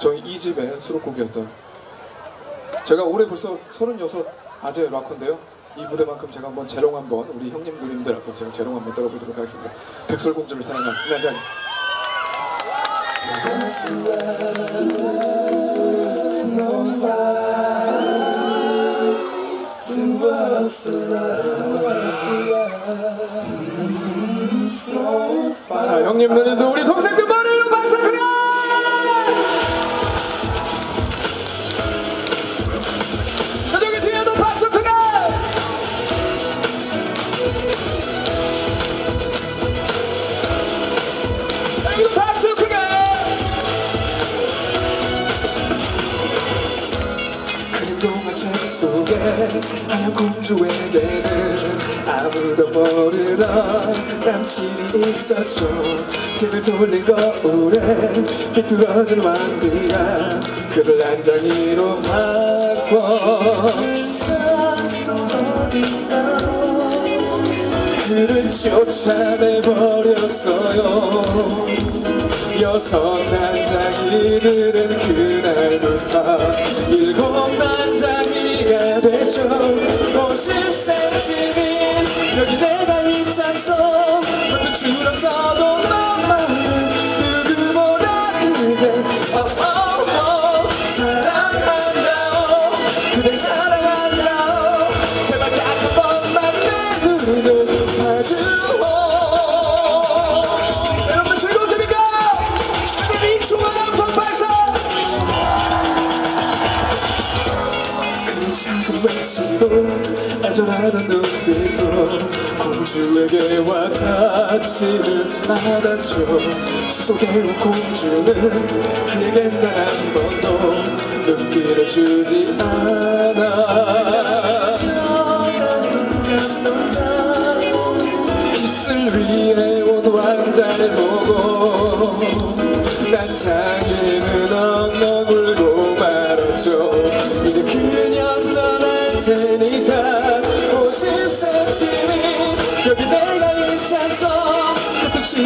저희 2집의 수록곡이었던 제가 올해 벌써 36 아재 락커인데요. 이 무대만큼 제가 한번 재롱 한번 우리 형님 누님들 앞에서 제가 재롱 한번 떨어보도록 하겠습니다. 백설공주를 사랑한 나자리 자 형님 누님들 우리 동 속에 하얀 공주에게는 아무도 모르던 남친이 있었죠. 팀을 돌린 거울에 비뚤어진 왕비가 그를 안장이로 바꿔 그를 쫓아내버렸어요. 여섯 난장이들은 그날부터 일곱 난장 50cm는 여기 내 애절하던 눈빛도 공주에게 와닿지는 않았죠 온 공주는 그에겐 단 한 번도 눈길을 주지 않아 키스를 위해 온 왕자를 보고 난 장인은 엉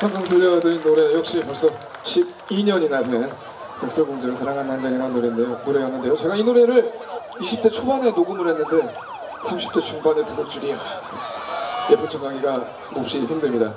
방금 들려드린 노래 역시 벌써 12년이나 된 백설공주를 사랑한 난장이라는 노래인데요. 노래였는데요. 제가 이 노래를 20대 초반에 녹음을 했는데 30대 중반에 부를 줄이야. 예쁜 척하기가 몹시 힘듭니다